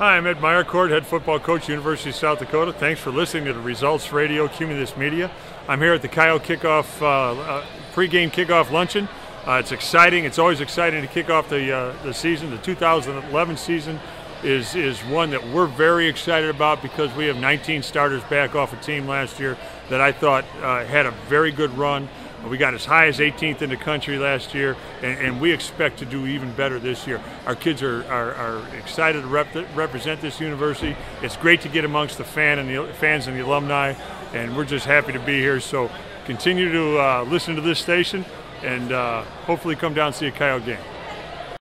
Hi, I'm Ed Meierkort, head football coach, University of South Dakota. Thanks for listening to the Results Radio Cumulus Media. I'm here at the Kyle kickoff uh, uh, pregame kickoff luncheon. Uh, it's exciting. It's always exciting to kick off the uh, the season. The 2011 season is is one that we're very excited about because we have 19 starters back off a team last year that I thought uh, had a very good run. We got as high as 18th in the country last year, and, and we expect to do even better this year. Our kids are, are, are excited to rep, represent this university. It's great to get amongst the fan and the fans and the alumni, and we're just happy to be here. So continue to uh, listen to this station, and uh, hopefully come down and see a Coyote game.